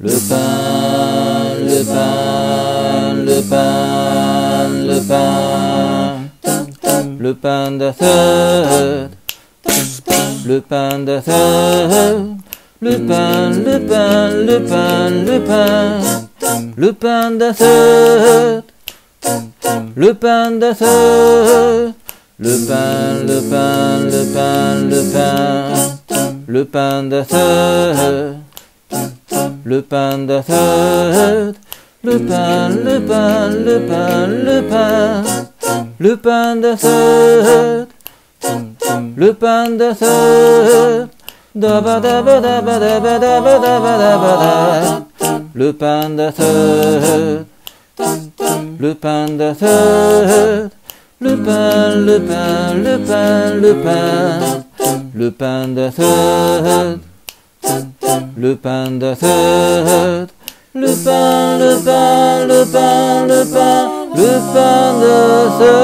Le pain, le pain, le pain, le pain. Le pain de. Le pain de. Le pain, le pain, le pain, le pain. Le pain de. Le pain de. Le pain, le pain, le pain, le pain. Le pain de. Le pain de. Le pain, le pain, le pain, le pain. Le pain de. Le pain de. Le pain de. Le pain de. Le pain, le pain, le pain, le pain. Le pain de. Le pain de third. Le pain, le pain, le pain, le pain. Le pain de third.